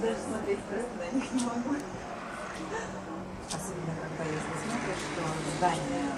даже смотреть просто на них не могу. Особенно, когда если смотришь, что здание